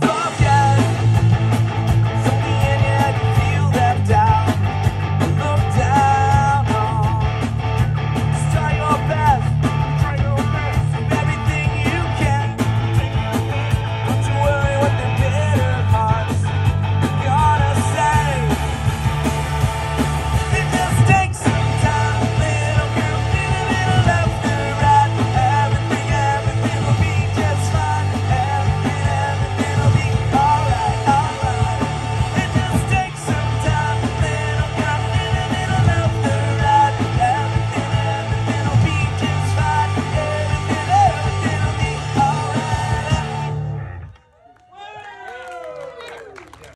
myself.